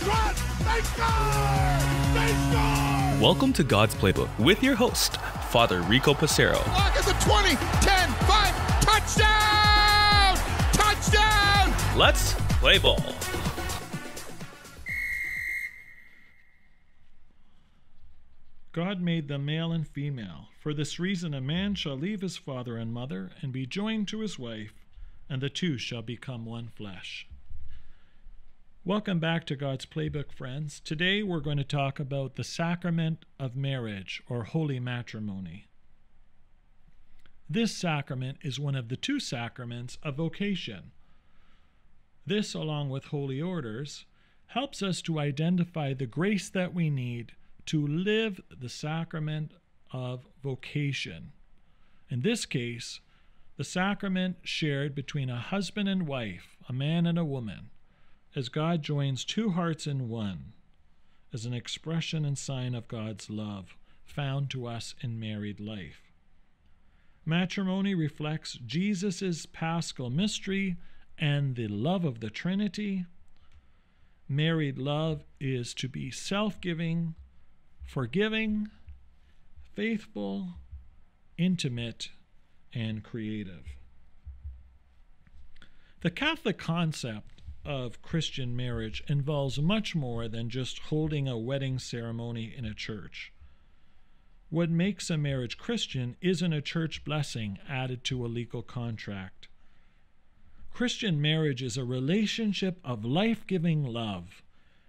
Here's one. They score! They score! Welcome to God's Playbook with your host, Father Rico Passero. Lock at the 20, 10, 5, touchdown! Touchdown! Let's play ball. God made them male and female. For this reason, a man shall leave his father and mother and be joined to his wife, and the two shall become one flesh. Welcome back to God's Playbook, friends. Today we're going to talk about the sacrament of marriage or holy matrimony. This sacrament is one of the two sacraments of vocation. This, along with holy orders, helps us to identify the grace that we need to live the sacrament of vocation. In this case, the sacrament shared between a husband and wife, a man and a woman, as God joins two hearts in one, as an expression and sign of God's love found to us in married life. Matrimony reflects Jesus' paschal mystery and the love of the Trinity. Married love is to be self giving, forgiving, faithful, intimate, and creative. The Catholic concept of Christian marriage involves much more than just holding a wedding ceremony in a church. What makes a marriage Christian isn't a church blessing added to a legal contract. Christian marriage is a relationship of life giving love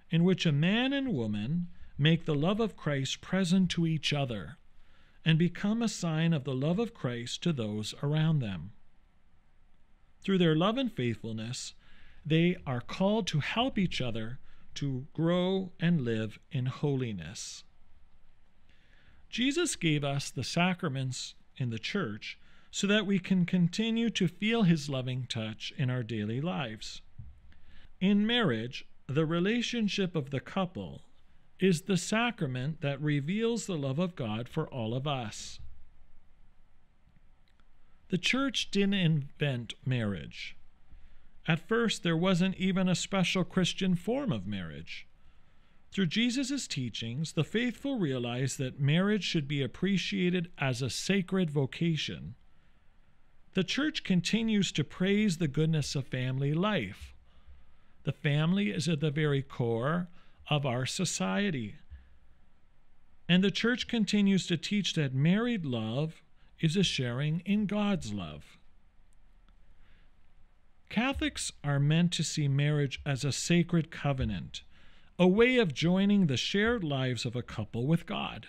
in which a man and woman make the love of Christ present to each other and become a sign of the love of Christ to those around them. Through their love and faithfulness, they are called to help each other to grow and live in holiness. Jesus gave us the sacraments in the church so that we can continue to feel his loving touch in our daily lives. In marriage, the relationship of the couple is the sacrament that reveals the love of God for all of us. The church didn't invent marriage. At first, there wasn't even a special Christian form of marriage. Through Jesus' teachings, the faithful realized that marriage should be appreciated as a sacred vocation. The church continues to praise the goodness of family life. The family is at the very core of our society. And the church continues to teach that married love is a sharing in God's love. Catholics are meant to see marriage as a sacred covenant a way of joining the shared lives of a couple with God.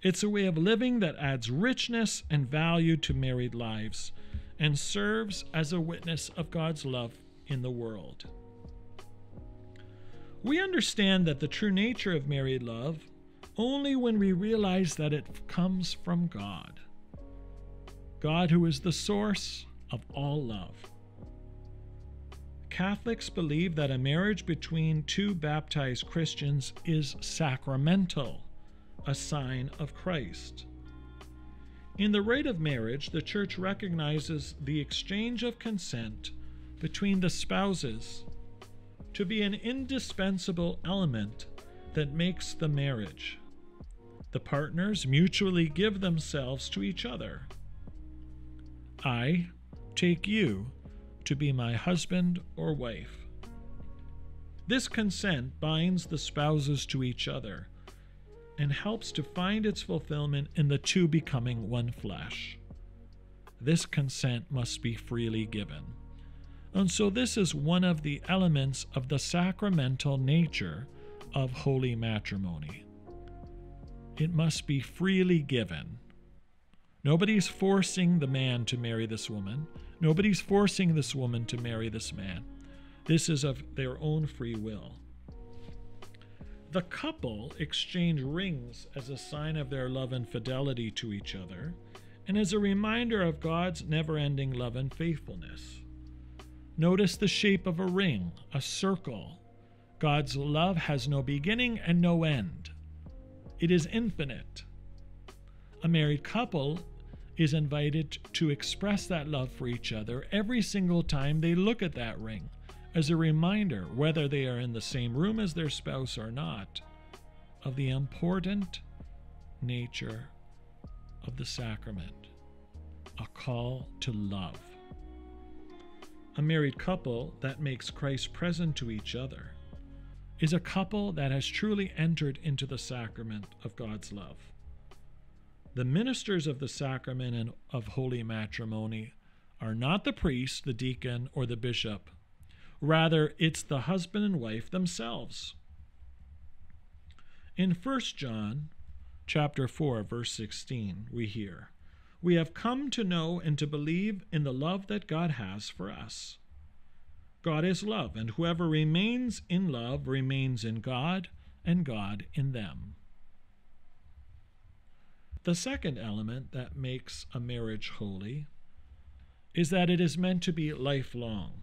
It's a way of living that adds richness and value to married lives and serves as a witness of God's love in the world. We understand that the true nature of married love only when we realize that it comes from God. God, who is the source of all love. Catholics believe that a marriage between two baptized Christians is sacramental, a sign of Christ. In the rite of marriage, the Church recognizes the exchange of consent between the spouses to be an indispensable element that makes the marriage. The partners mutually give themselves to each other. I take you to be my husband or wife. This consent binds the spouses to each other and helps to find its fulfillment in the two becoming one flesh. This consent must be freely given. And so, this is one of the elements of the sacramental nature of holy matrimony. It must be freely given. Nobody's forcing the man to marry this woman. Nobody's forcing this woman to marry this man. This is of their own free will. The couple exchange rings as a sign of their love and fidelity to each other, and as a reminder of God's never ending love and faithfulness. Notice the shape of a ring, a circle. God's love has no beginning and no end, it is infinite. A married couple is invited to express that love for each other every single time they look at that ring, as a reminder, whether they are in the same room as their spouse or not, of the important nature of the sacrament a call to love. A married couple that makes Christ present to each other is a couple that has truly entered into the sacrament of God's love. The ministers of the sacrament and of holy matrimony are not the priest, the deacon, or the bishop. Rather, it's the husband and wife themselves. In 1 John chapter 4 verse 16, we hear, "We have come to know and to believe in the love that God has for us." God is love, and whoever remains in love remains in God, and God in them. The second element that makes a marriage holy is that it is meant to be lifelong.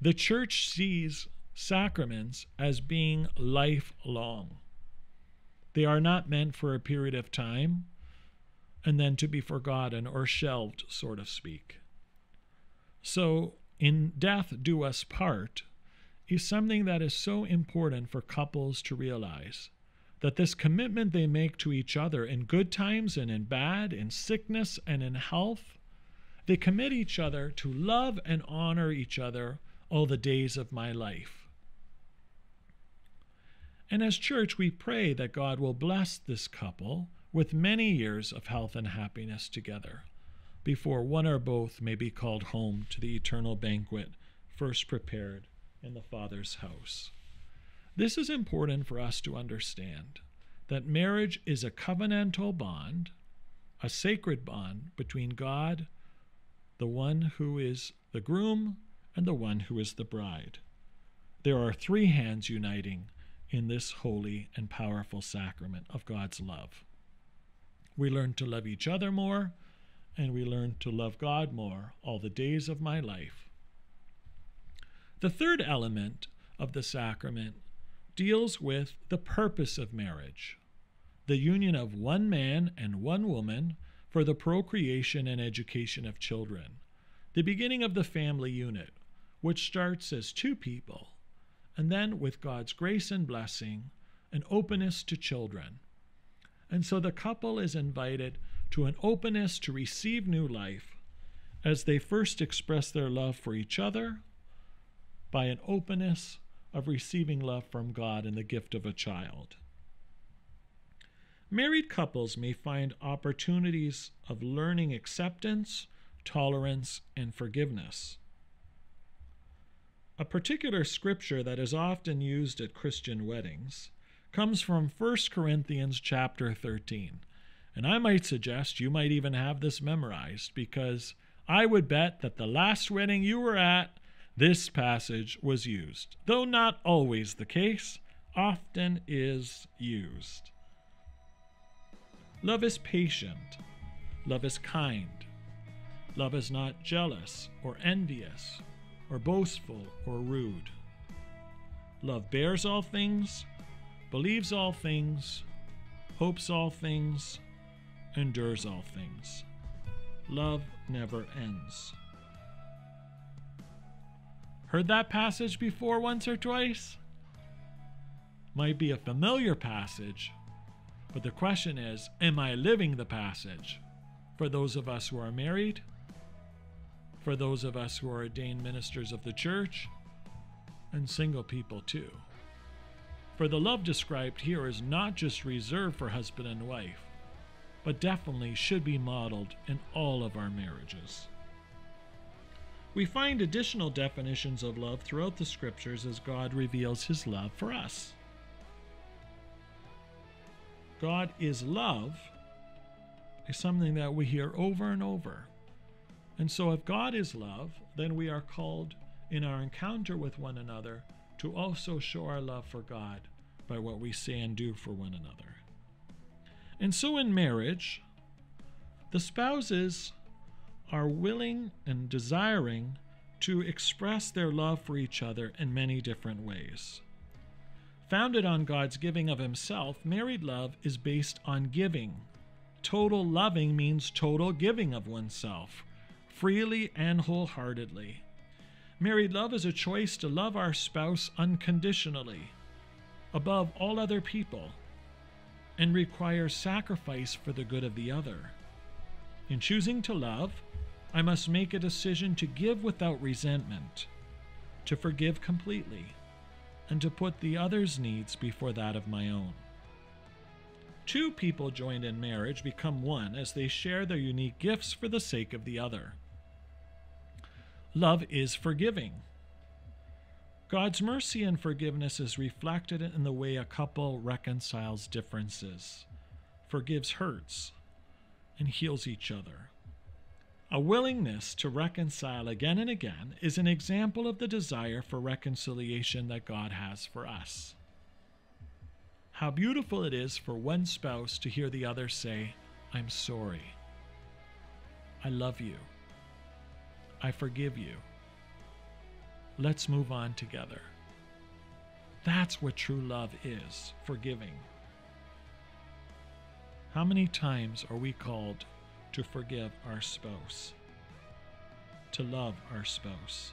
The church sees sacraments as being lifelong. They are not meant for a period of time and then to be forgotten or shelved, so to speak. So, in death do us part is something that is so important for couples to realize that this commitment they make to each other in good times and in bad, in sickness and in health, they commit each other to love and honor each other all the days of my life. And as church, we pray that God will bless this couple with many years of health and happiness together before one or both may be called home to the eternal banquet first prepared in the Father's house. This is important for us to understand that marriage is a covenantal bond, a sacred bond between God, the one who is the groom, and the one who is the bride. There are three hands uniting in this holy and powerful sacrament of God's love. We learn to love each other more, and we learn to love God more all the days of my life. The third element of the sacrament deals with the purpose of marriage, the union of one man and one woman for the procreation and education of children, the beginning of the family unit, which starts as two people and then, with God's grace and blessing, an openness to children. And so the couple is invited to an openness to receive new life as they first express their love for each other by an openness of receiving love from God in the gift of a child. Married couples may find opportunities of learning acceptance, tolerance, and forgiveness. A particular scripture that is often used at Christian weddings comes from 1 Corinthians chapter 13. And I might suggest you might even have this memorized because I would bet that the last wedding you were at, this passage was used. Though not always the case, often is used. Love is patient. Love is kind. Love is not jealous or envious or boastful or rude. Love bears all things, believes all things, hopes all things, endures all things. Love never ends. Heard that passage before once or twice? Might be a familiar passage, but the question is Am I living the passage? For those of us who are married, for those of us who are ordained ministers of the church, and single people too. For the love described here is not just reserved for husband and wife, but definitely should be modeled in all of our marriages. We find additional definitions of love throughout the scriptures as God reveals his love for us. God is love is something that we hear over and over and so, if God is love, then we are called in our encounter with one another to also show our love for God by what we say and do for one another. And so, in marriage, the spouses are willing and desiring to express their love for each other in many different ways. Founded on God's giving of Himself, married love is based on giving. Total loving means total giving of oneself freely and wholeheartedly. Married love is a choice to love our spouse unconditionally, above all other people, and requires sacrifice for the good of the other. In choosing to love, I must make a decision to give without resentment, to forgive completely, and to put the other's needs before that of my own. Two people joined in marriage become one as they share their unique gifts for the sake of the other. Love is forgiving. God's mercy and forgiveness is reflected in the way a couple reconciles differences, forgives hurts, and heals each other. A willingness to reconcile again and again is an example of the desire for reconciliation that God has for us. How beautiful it is for one spouse to hear the other say, I'm sorry. I love you. I forgive you. Let's move on together. That's what true love is forgiving. How many times are we called to forgive our spouse, to love our spouse?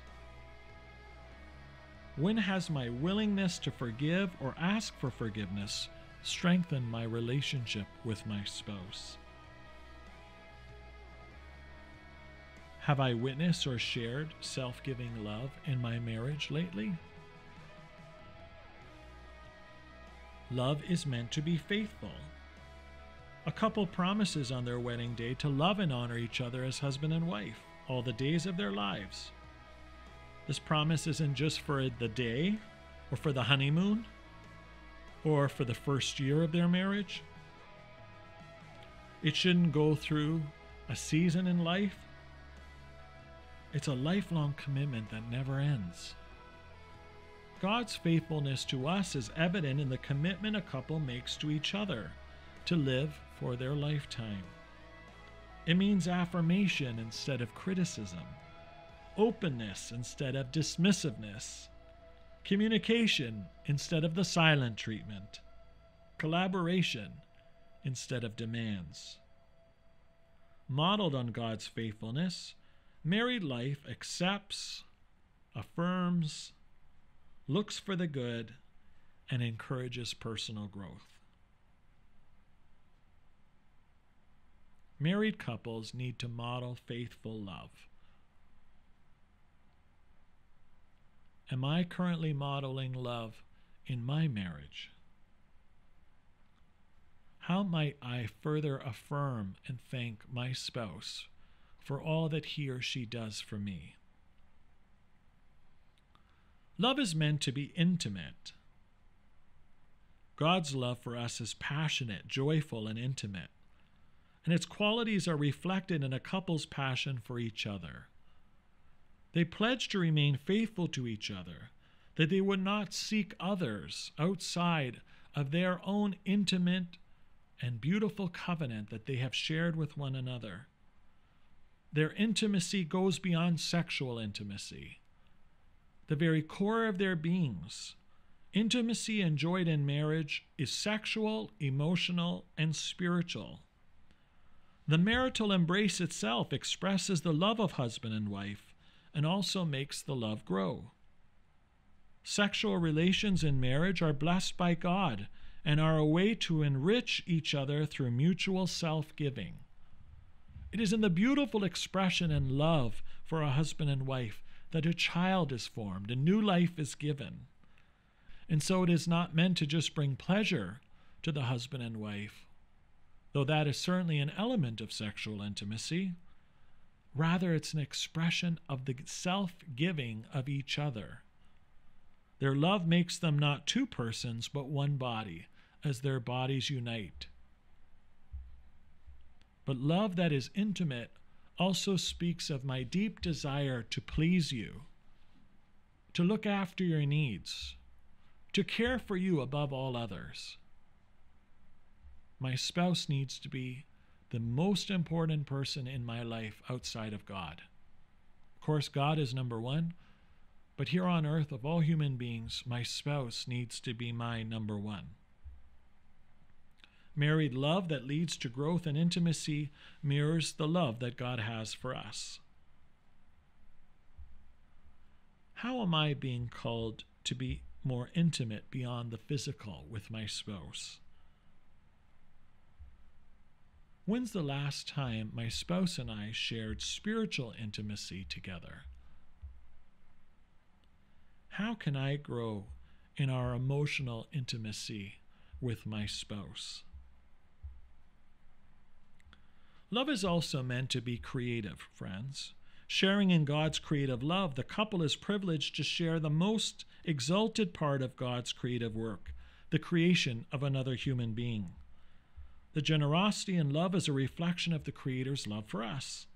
When has my willingness to forgive or ask for forgiveness strengthened my relationship with my spouse? Have I witnessed or shared self giving love in my marriage lately? Love is meant to be faithful. A couple promises on their wedding day to love and honor each other as husband and wife all the days of their lives. This promise isn't just for the day or for the honeymoon or for the first year of their marriage. It shouldn't go through a season in life. It's a lifelong commitment that never ends. God's faithfulness to us is evident in the commitment a couple makes to each other to live for their lifetime. It means affirmation instead of criticism, openness instead of dismissiveness, communication instead of the silent treatment, collaboration instead of demands. Modeled on God's faithfulness, married life accepts, affirms, looks for the good, and encourages personal growth. Married couples need to model faithful love. Am I currently modeling love in my marriage? How might I further affirm and thank my spouse for all that he or she does for me? Love is meant to be intimate. God's love for us is passionate, joyful, and intimate and its qualities are reflected in a couple's passion for each other. They pledge to remain faithful to each other, that they would not seek others outside of their own intimate and beautiful covenant that they have shared with one another. Their intimacy goes beyond sexual intimacy. The very core of their beings, intimacy enjoyed in marriage, is sexual, emotional, and spiritual. The marital embrace itself expresses the love of husband and wife and also makes the love grow. Sexual relations in marriage are blessed by God and are a way to enrich each other through mutual self giving. It is in the beautiful expression and love for a husband and wife that a child is formed, a new life is given. And so it is not meant to just bring pleasure to the husband and wife, though that is certainly an element of sexual intimacy. Rather, it's an expression of the self giving of each other. Their love makes them not two persons, but one body, as their bodies unite. But love that is intimate also speaks of my deep desire to please you, to look after your needs, to care for you above all others. My spouse needs to be the most important person in my life outside of God. Of course, God is number one, but here on earth, of all human beings, my spouse needs to be my number one. Married love that leads to growth and intimacy mirrors the love that God has for us. How am I being called to be more intimate beyond the physical with my spouse? When's the last time my spouse and I shared spiritual intimacy together? How can I grow in our emotional intimacy with my spouse? Love is also meant to be creative, friends. Sharing in God's creative love, the couple is privileged to share the most exalted part of God's creative work, the creation of another human being. The generosity and love is a reflection of the Creator's love for us.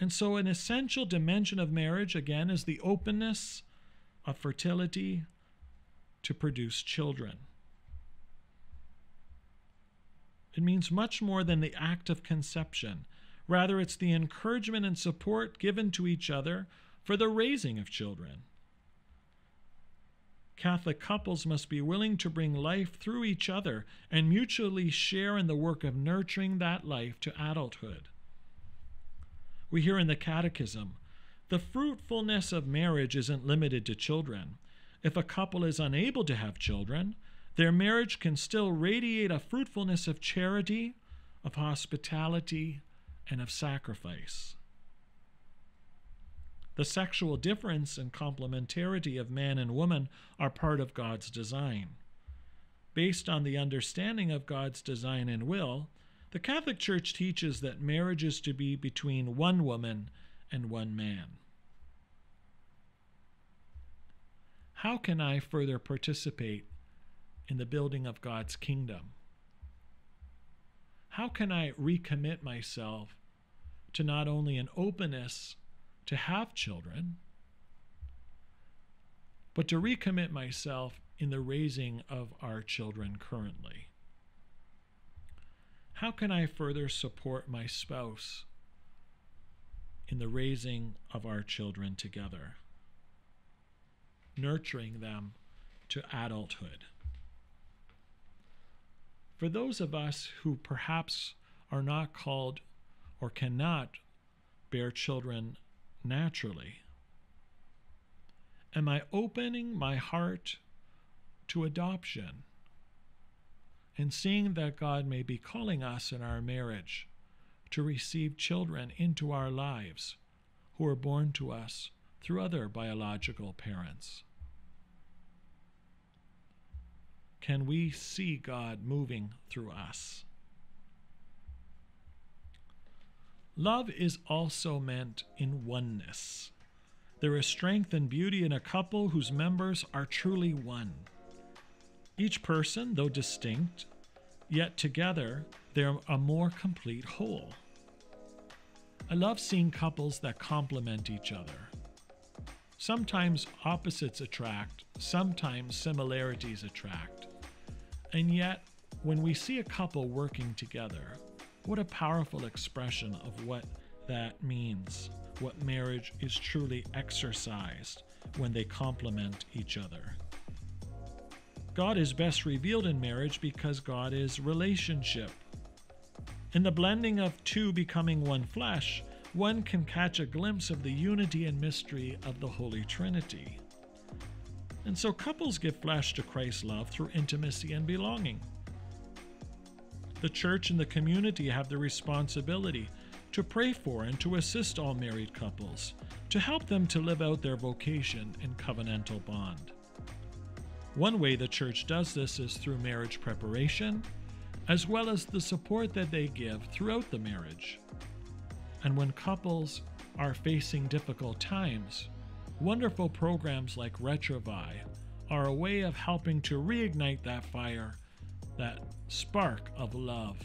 And so, an essential dimension of marriage, again, is the openness of fertility to produce children. It means much more than the act of conception. Rather, it's the encouragement and support given to each other for the raising of children. Catholic couples must be willing to bring life through each other and mutually share in the work of nurturing that life to adulthood. We hear in the Catechism the fruitfulness of marriage isn't limited to children. If a couple is unable to have children, their marriage can still radiate a fruitfulness of charity, of hospitality, and of sacrifice. The sexual difference and complementarity of man and woman are part of God's design. Based on the understanding of God's design and will, the Catholic Church teaches that marriage is to be between one woman and one man. How can I further participate in the building of God's kingdom? How can I recommit myself to not only an openness to have children, but to recommit myself in the raising of our children currently? How can I further support my spouse in the raising of our children together, nurturing them to adulthood? For those of us who perhaps are not called or cannot bear children naturally? Am I opening my heart to adoption and seeing that God may be calling us in our marriage to receive children into our lives who are born to us through other biological parents? Can we see God moving through us? Love is also meant in oneness. There is strength and beauty in a couple whose members are truly one. Each person, though distinct, yet together they're a more complete whole. I love seeing couples that complement each other. Sometimes opposites attract, sometimes similarities attract. And yet, when we see a couple working together, what a powerful expression of what that means, what marriage is truly exercised when they complement each other. God is best revealed in marriage because God is relationship. In the blending of two becoming one flesh, one can catch a glimpse of the unity and mystery of the Holy Trinity. And so couples give flesh to Christ's love through intimacy and belonging. The church and the community have the responsibility to pray for and to assist all married couples, to help them to live out their vocation in covenantal bond. One way the church does this is through marriage preparation, as well as the support that they give throughout the marriage. And when couples are facing difficult times, wonderful programs like Retrouvaille are a way of helping to reignite that fire that spark of love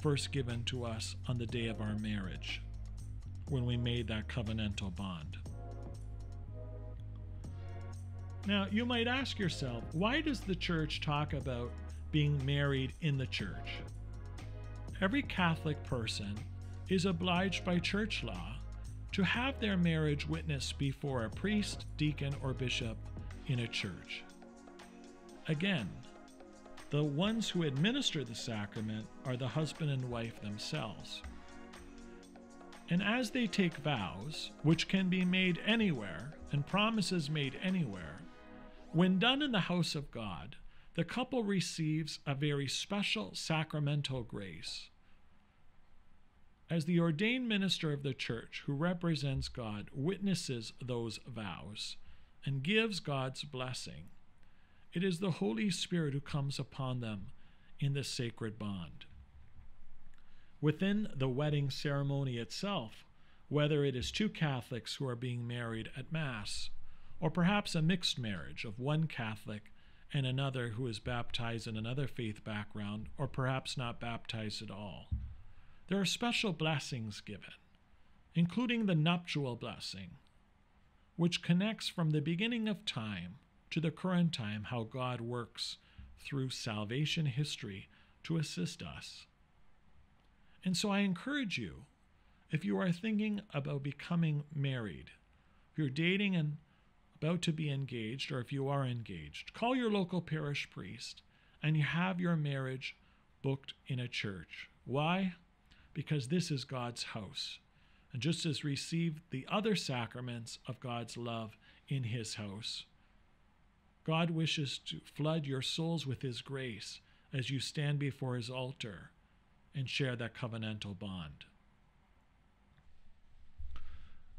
first given to us on the day of our marriage when we made that covenantal bond. Now, you might ask yourself, why does the church talk about being married in the church? Every Catholic person is obliged by church law to have their marriage witnessed before a priest, deacon, or bishop in a church. Again, the ones who administer the sacrament are the husband and wife themselves. And as they take vows, which can be made anywhere, and promises made anywhere, when done in the house of God, the couple receives a very special sacramental grace. As the ordained minister of the church who represents God witnesses those vows and gives God's blessing, it is the Holy Spirit who comes upon them in the sacred bond. Within the wedding ceremony itself, whether it is two Catholics who are being married at Mass, or perhaps a mixed marriage of one Catholic and another who is baptized in another faith background, or perhaps not baptized at all. There are special blessings given, including the nuptial blessing, which connects from the beginning of time to the current time how God works through salvation history to assist us. And so I encourage you, if you are thinking about becoming married, if you're dating and about to be engaged, or if you are engaged, call your local parish priest and you have your marriage booked in a church. Why? Because this is God's house. And just as received the other sacraments of God's love in his house, God wishes to flood your souls with his grace as you stand before his altar and share that covenantal bond.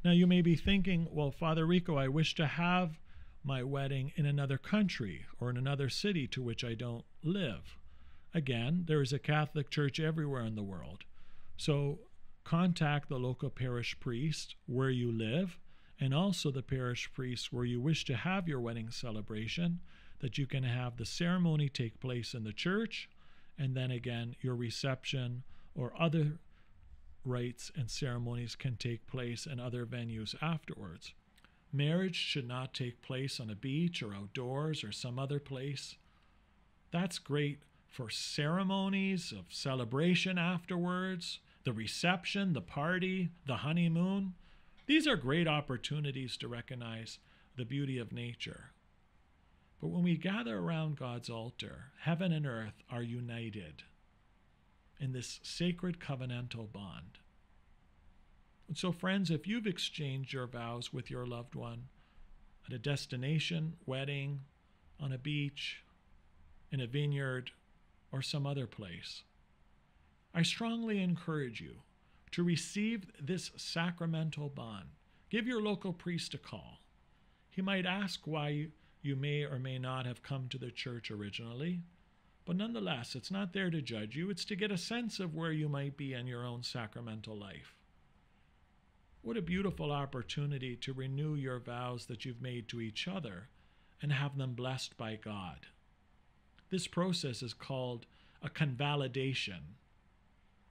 Now, you may be thinking, well, Father Rico, I wish to have my wedding in another country or in another city to which I don't live. Again, there is a Catholic church everywhere in the world. So contact the local parish priest where you live and also the parish priest where you wish to have your wedding celebration, that you can have the ceremony take place in the church and then again your reception or other rites and ceremonies can take place in other venues afterwards. Marriage should not take place on a beach or outdoors or some other place. That's great for ceremonies of celebration afterwards, the reception, the party, the honeymoon. These are great opportunities to recognize the beauty of nature. But when we gather around God's altar, heaven and earth are united in this sacred covenantal bond. And so, friends, if you've exchanged your vows with your loved one at a destination, wedding, on a beach, in a vineyard, or some other place, I strongly encourage you to receive this sacramental bond. Give your local priest a call. He might ask why you may or may not have come to the church originally. But nonetheless, it's not there to judge you, it's to get a sense of where you might be in your own sacramental life. What a beautiful opportunity to renew your vows that you've made to each other and have them blessed by God. This process is called a convalidation.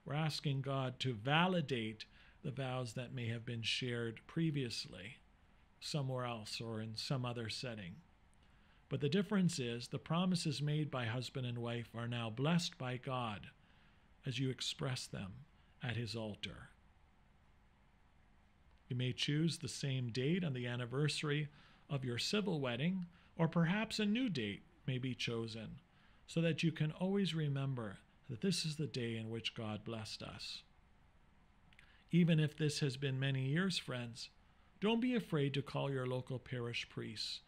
We're asking God to validate the vows that may have been shared previously somewhere else or in some other setting. But the difference is the promises made by husband and wife are now blessed by God as you express them at his altar. You may choose the same date on the anniversary of your civil wedding, or perhaps a new date may be chosen, so that you can always remember that this is the day in which God blessed us. Even if this has been many years, friends, don't be afraid to call your local parish priest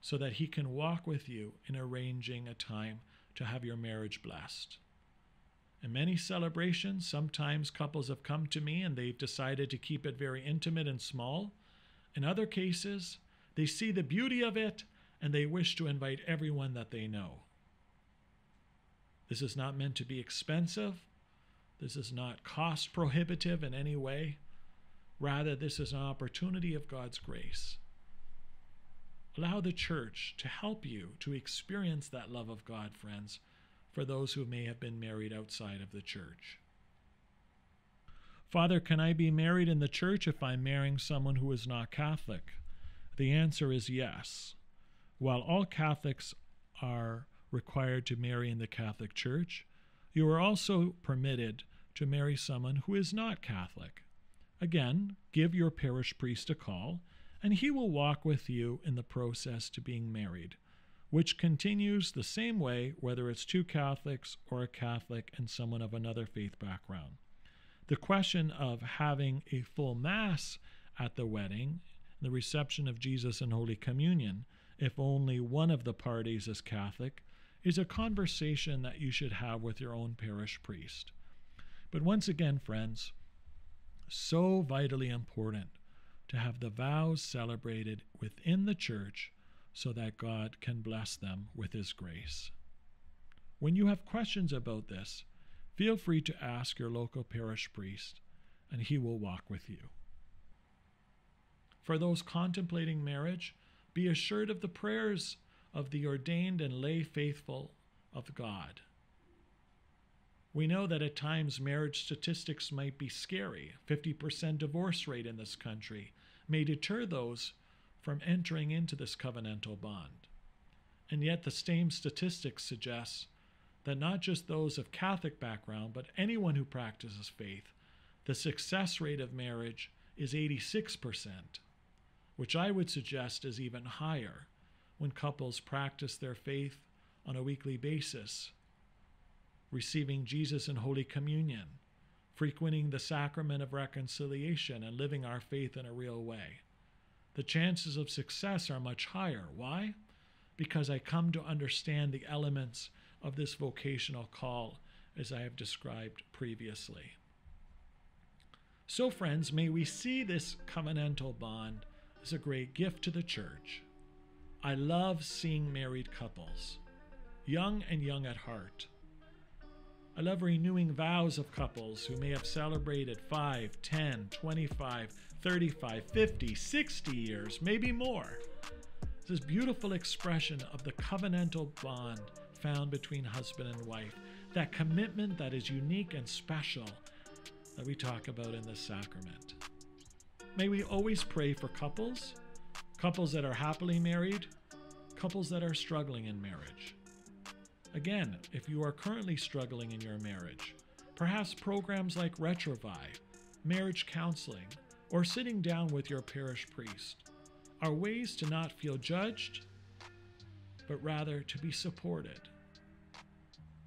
so that He can walk with you in arranging a time to have your marriage blessed. In many celebrations, sometimes couples have come to me and they've decided to keep it very intimate and small. In other cases, they see the beauty of it and they wish to invite everyone that they know. This is not meant to be expensive. This is not cost prohibitive in any way. Rather, this is an opportunity of God's grace. Allow the church to help you to experience that love of God, friends, for those who may have been married outside of the church. Father, can I be married in the church if I'm marrying someone who is not Catholic? The answer is yes. While all Catholics are required to marry in the Catholic Church, you are also permitted to marry someone who is not Catholic. Again, give your parish priest a call and he will walk with you in the process to being married, which continues the same way whether it's two Catholics or a Catholic and someone of another faith background. The question of having a full Mass at the wedding the reception of Jesus in Holy Communion, if only one of the parties is Catholic, is a conversation that you should have with your own parish priest. But once again, friends, so vitally important to have the vows celebrated within the church so that God can bless them with His grace. When you have questions about this, feel free to ask your local parish priest, and he will walk with you. For those contemplating marriage, be assured of the prayers of the ordained and lay faithful of God. We know that at times marriage statistics might be scary. 50% divorce rate in this country may deter those from entering into this covenantal bond. And yet, the same statistics suggest that not just those of Catholic background, but anyone who practices faith, the success rate of marriage is 86%, which I would suggest is even higher when couples practice their faith on a weekly basis receiving Jesus in Holy Communion, frequenting the sacrament of reconciliation, and living our faith in a real way. The chances of success are much higher. Why? Because I come to understand the elements of this vocational call as I have described previously. So, friends, may we see this covenantal bond as a great gift to the church. I love seeing married couples, young and young at heart, I love renewing vows of couples who may have celebrated 5, 10, 25, 35, 50, 60 years, maybe more. This beautiful expression of the covenantal bond found between husband and wife, that commitment that is unique and special that we talk about in this sacrament. May we always pray for couples, couples that are happily married, couples that are struggling in marriage. Again, if you are currently struggling in your marriage, perhaps programs like Retrouvaille, marriage counseling, or sitting down with your parish priest are ways to not feel judged, but rather to be supported.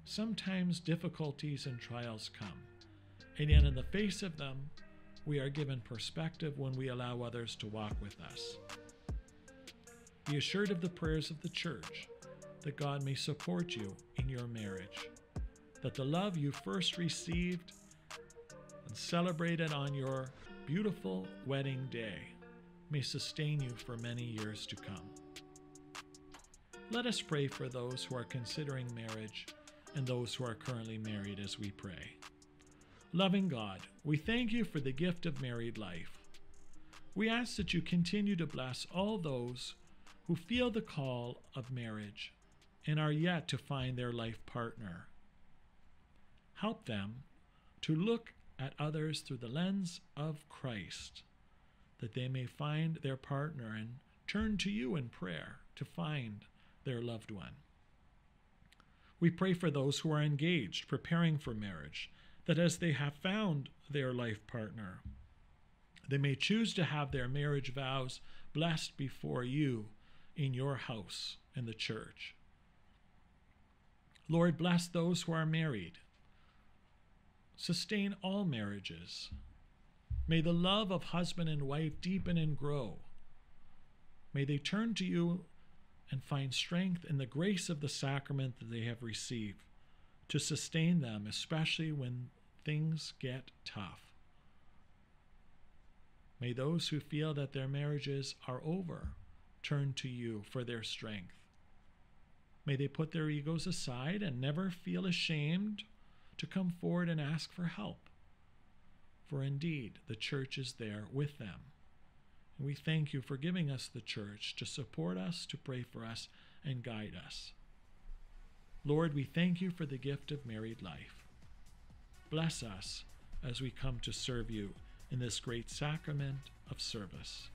Sometimes difficulties and trials come, and yet in the face of them, we are given perspective when we allow others to walk with us. Be assured of the prayers of the church that God may support you in your marriage, that the love you first received and celebrated on your beautiful wedding day may sustain you for many years to come. Let us pray for those who are considering marriage and those who are currently married as we pray. Loving God, we thank you for the gift of married life. We ask that you continue to bless all those who feel the call of marriage and are yet to find their life partner. Help them to look at others through the lens of Christ, that they may find their partner and turn to you in prayer to find their loved one. We pray for those who are engaged, preparing for marriage, that as they have found their life partner, they may choose to have their marriage vows blessed before you in your house in the church. Lord, bless those who are married. Sustain all marriages. May the love of husband and wife deepen and grow. May they turn to you and find strength in the grace of the sacrament that they have received to sustain them, especially when things get tough. May those who feel that their marriages are over turn to you for their strength. May they put their egos aside and never feel ashamed to come forward and ask for help. For indeed, the church is there with them. And we thank you for giving us the church to support us, to pray for us, and guide us. Lord, we thank you for the gift of married life. Bless us as we come to serve you in this great sacrament of service.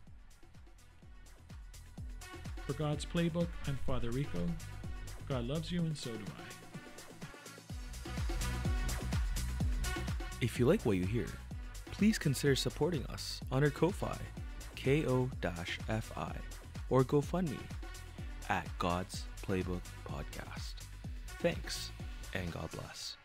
For God's Playbook, I'm Father Rico. God loves you, and so do I. If you like what you hear, please consider supporting us on our Ko-Fi, ko-fi, or GoFundMe at God's Playbook Podcast. Thanks, and God bless.